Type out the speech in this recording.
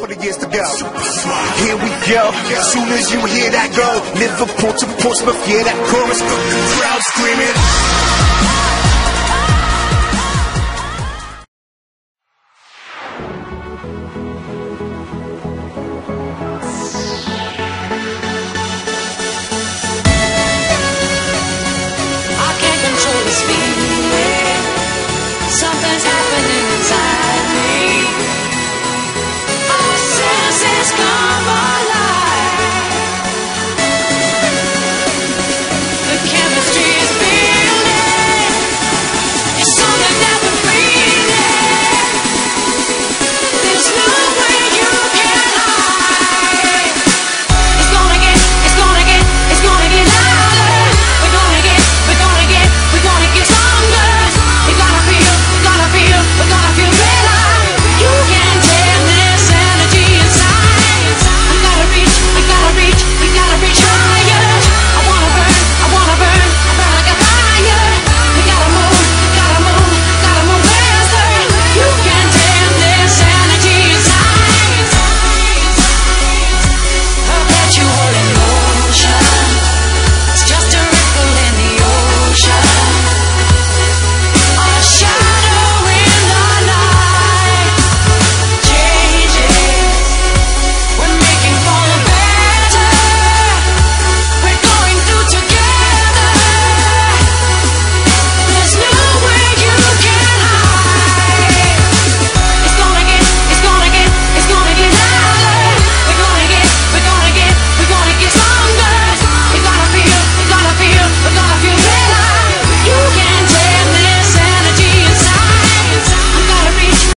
couple of years to go. Here we go. As soon as you hear that go, Liverpool to Portsmouth, hear that chorus, the crowd screaming.